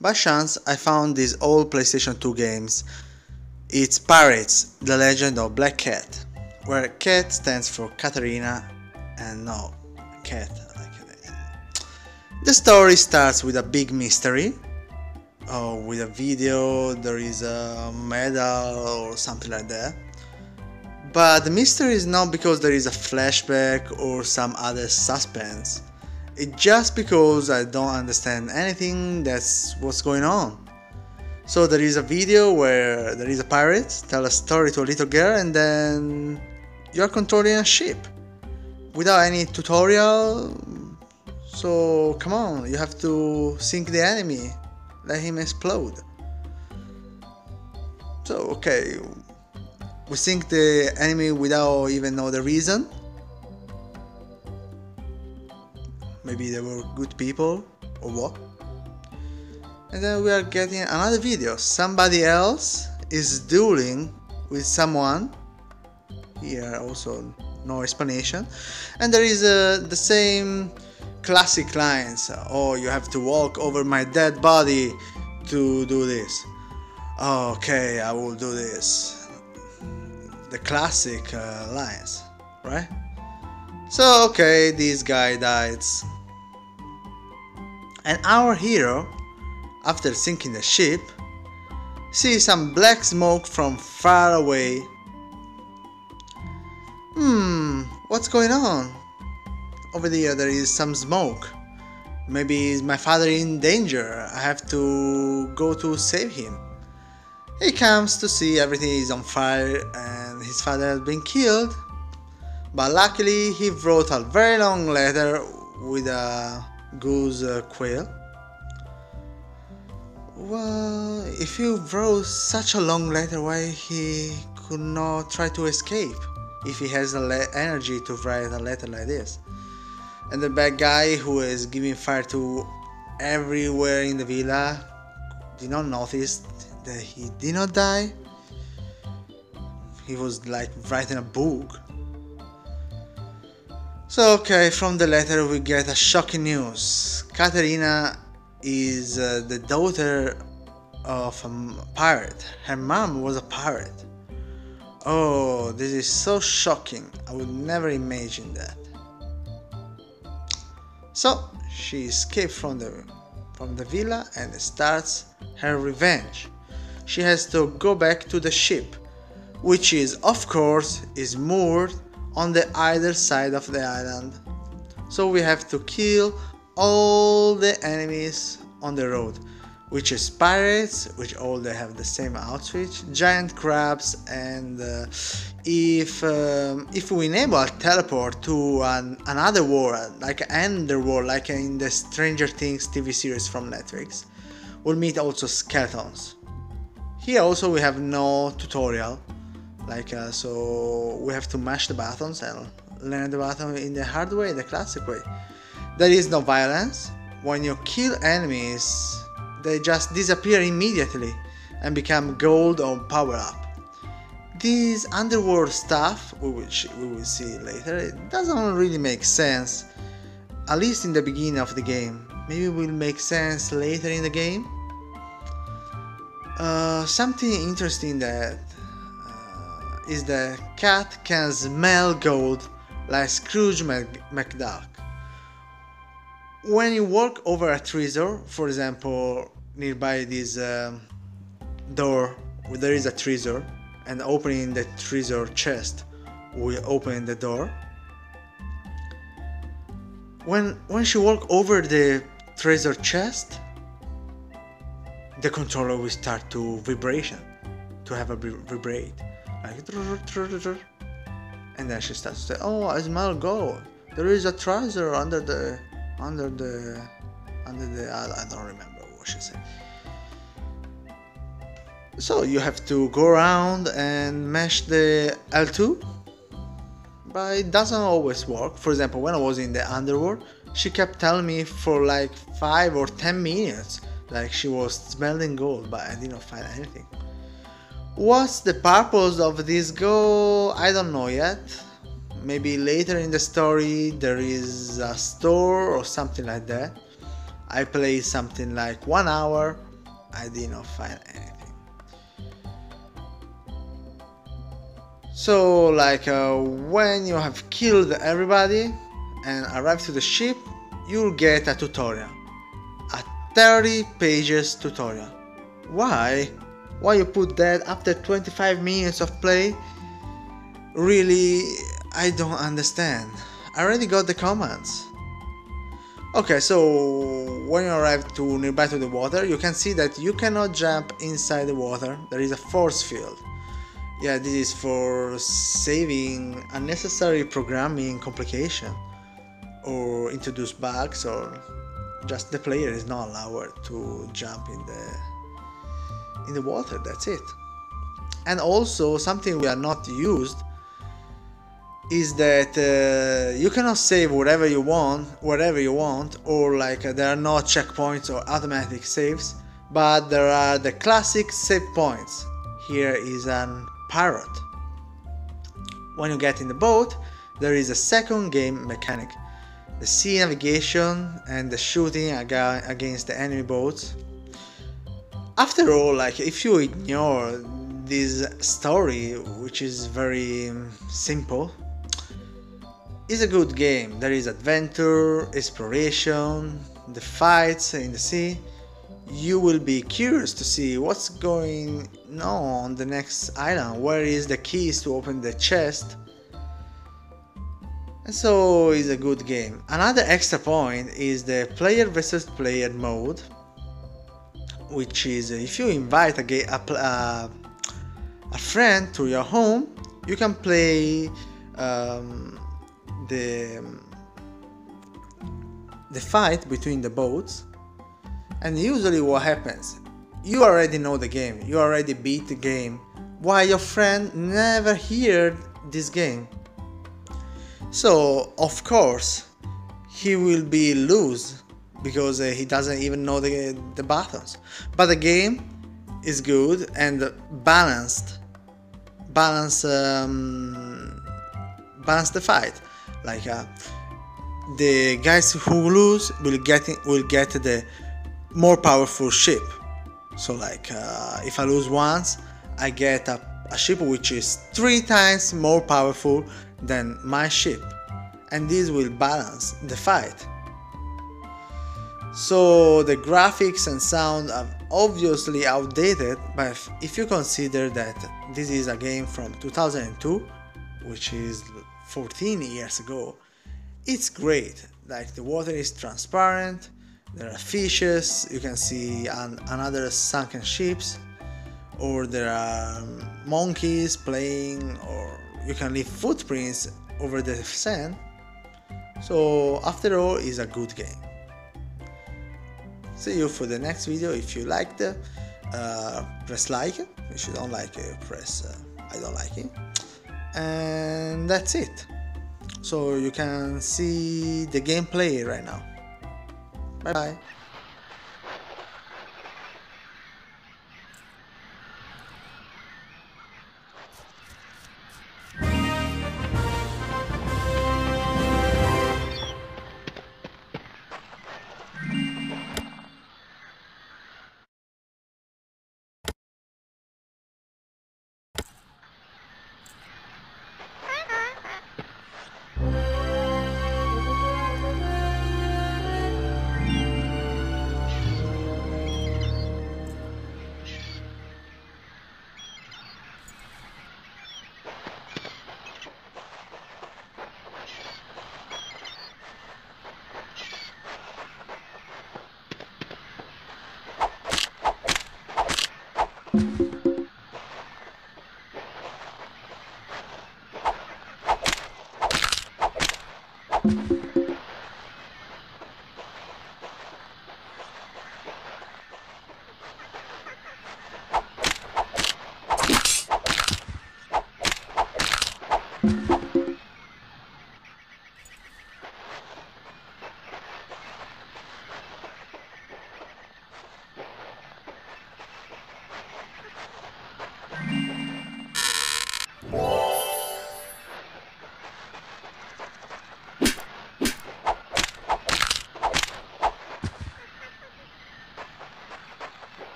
By chance, I found these old PlayStation 2 games. It's Pirates, The Legend of Black Kat, where Kat stands for Katarina and no, cat. The story starts with a big mystery. Oh, with a video, there is a medal or something like that. But the mystery is not because there is a flashback or some other suspense. It's just because I don't understand anything that's what's going on. So there is a video where there is a pirate tell a story to a little girl and then you're controlling a ship without any tutorial. So come on, you have to sink the enemy, let him explode. So okay, we sink the enemy without even know the reason. Maybe they were good people or what? And then we are getting another video. Somebody else is dueling with someone. Here also no explanation. And there is uh, the same classic lines. Oh, you have to walk over my dead body to do this. okay, I will do this the classic uh, lines, right? So, okay, this guy dies. And our hero, after sinking the ship, sees some black smoke from far away. Hmm, what's going on? Over there, there is some smoke. Maybe is my father in danger? I have to go to save him. He comes to see everything is on fire and his father has been killed. But luckily, he wrote a very long letter with a goose uh, quill. Well, if he wrote such a long letter, why he could not try to escape? If he has the le- energy to write a letter like this. And the bad guy who is giving fire to everywhere in the villa did not notice that he did not die. He was like writing a book. So, okay, from the letter we get a shocking news. Katarina is uh, the daughter of a pirate. Her mom was a pirate. Oh, this is so shocking. I would never imagine that. So, she escapes from the from the villa and starts her revenge she has to go back to the ship, which is, of course, is moored on the other side of the island. So we have to kill all the enemies on the road, which is pirates, which all they have the same outfit, giant crabs, and uh, if um, if we enable a teleport to an, another world, like an underworld, like in the Stranger Things TV series from Netflix, we'll meet also skeletons. Here also we have no tutorial, like uh, so we have to mash the buttons and learn the button in the hard way, the classic way. There is no violence. When you kill enemies, they just disappear immediately and become gold or power up. This underworld stuff, which we will see later, it doesn't really make sense, at least in the beginning of the game. Maybe it will make sense later in the game. Uh, something interesting that is that Kat can smell gold like Scrooge McDuck. When you walk over a treasure, for example, nearby this um, door, there is a treasure, and opening the treasure chest will open the door. When when she walk over the treasure chest, the controller will start to vibration, to have a vibrate, and then she starts to say, "Oh, I smell gold. There is a treasure under the, under the, under the. I, I don't remember what she said." So you have to go around and mesh the L2, but it doesn't always work. For example, when I was in the underworld, she kept telling me for like five or ten minutes like she was smelling gold, but I didn't find anything. What's the purpose of this gold? I don't know yet. Maybe later in the story there is a store or something like that. I played something like one hour I did not find anything. So, like, uh, when you have killed everybody and arrive to the ship, you'll get a tutorial. A 30 pages tutorial. Why? Why you put that after 25 minutes of play? Really, I don't understand. I already got the commands. Okay, so when you arrive to nearby to the water, you can see that you cannot jump inside the water. There is a force field. Yeah, this is for saving unnecessary programming complication or introduce bugs or just the player is not allowed to jump in the in the water. That's it. And also something we are not used is that uh, you cannot save whatever you want, whatever you want, or like uh, there are no checkpoints or automatic saves, but there are the classic save points. Here is an pirate. When you get in the boat, there is a second game mechanic. The sea navigation and the shooting against the enemy boats. After all, like if you ignore this story, which is very um, simple, it's a good game. There is adventure, exploration, the fights in the sea. You will be curious to see what's going on the next island. Where is the keys to open the chest? And so it's a good game. Another extra point is the player versus player mode, which is if you invite a, a, a friend to your home, you can play um, the the fight between the boats. And usually what happens you already know the game you already beat the game Why your friend never heard this game. So of course he will be lose because uh, he doesn't even know the, the buttons but the game is good and balanced balance um, balance the fight. Like uh, the guys who lose will get will get the more powerful ship. So like uh, if i lose once i get a, a ship which is three times more powerful than my ship. And this will balance the fight so the graphics and sound are obviously outdated but if you consider that this is a game from 2002 which is 14 years ago. It's great, like the water is transparent, there are fishes, you can see an, another sunken ships, or there are monkeys playing, or you can leave footprints over the sand. So after all, it's a good game. See you for the next video. If you liked uh, press like. If you don't like it, press uh, I don't like it and that's it so you can see the gameplay right now bye bye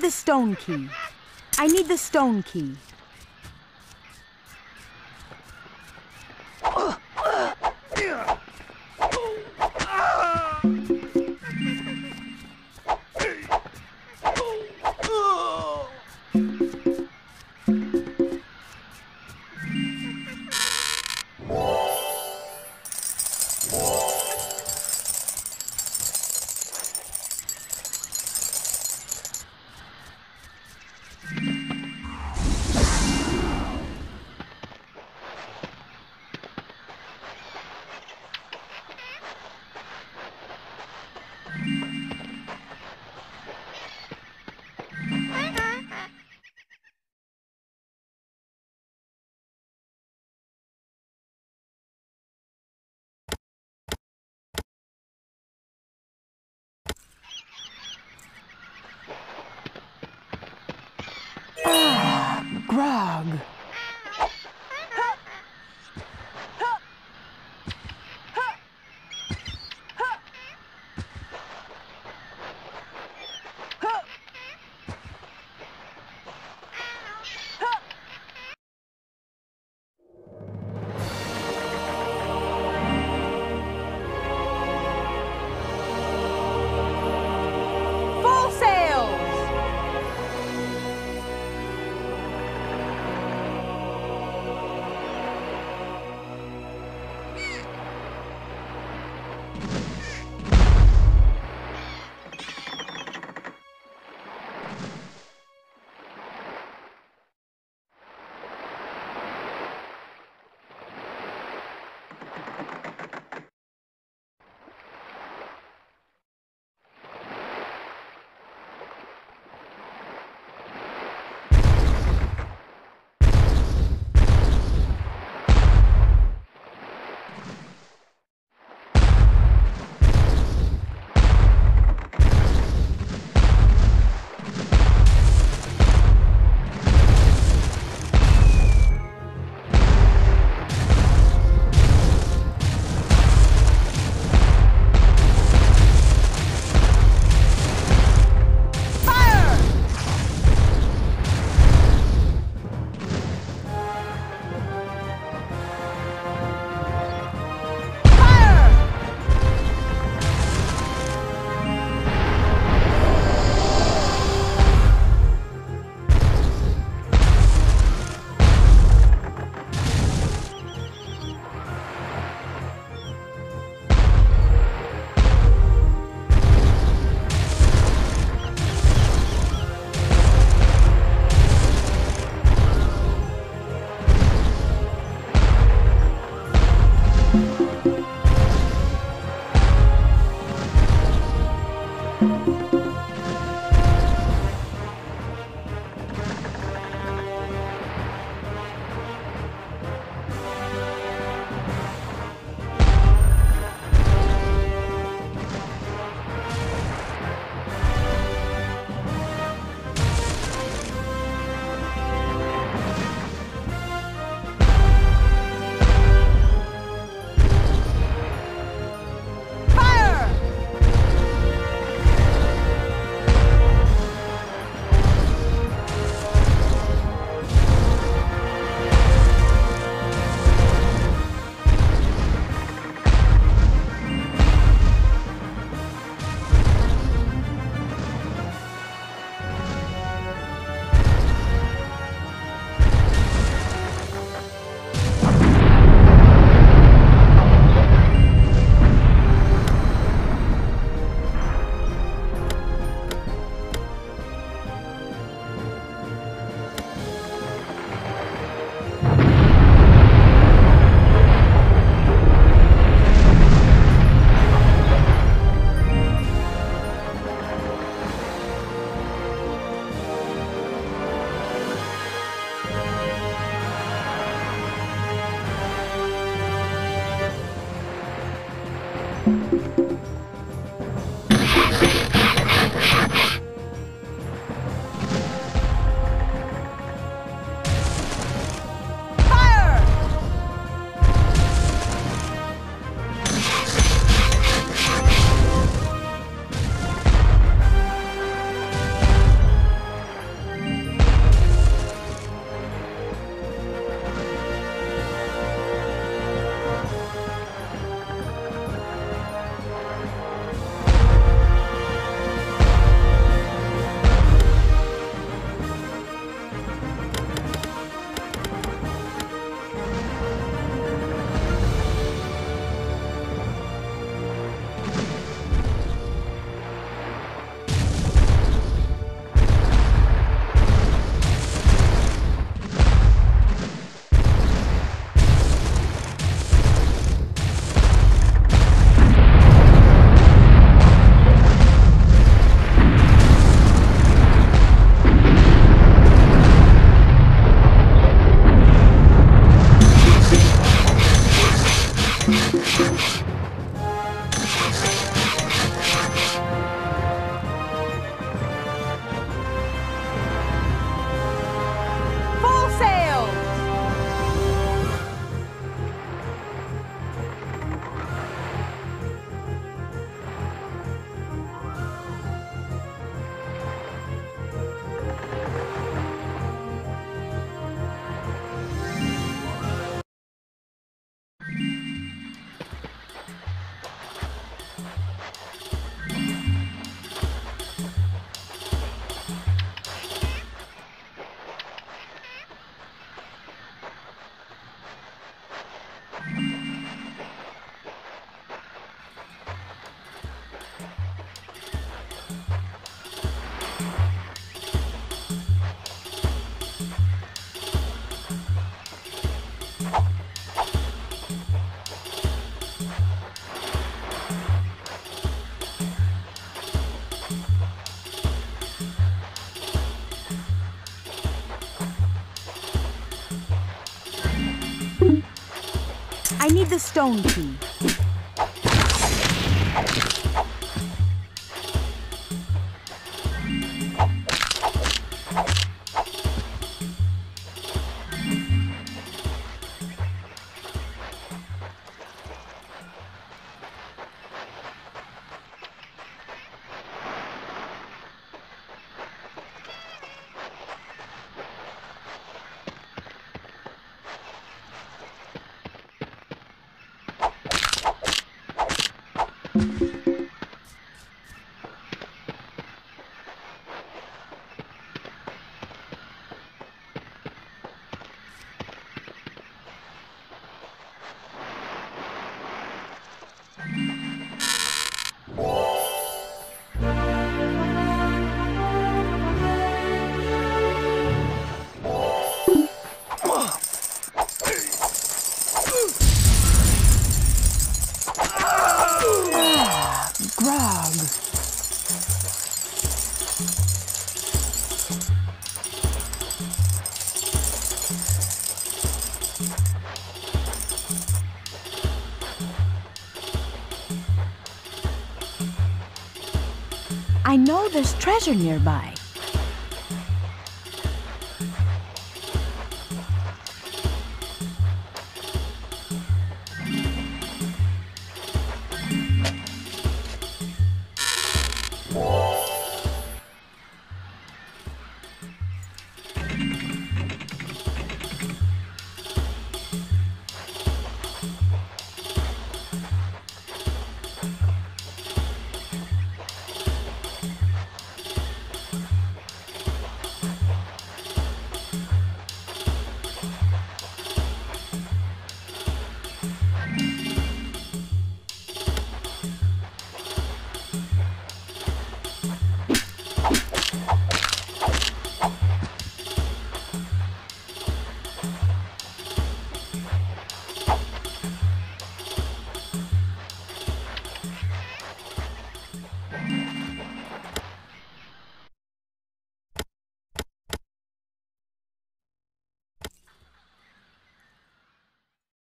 need the stone key. I need the stone key. I need the stone key. Grog. I know there's treasure nearby.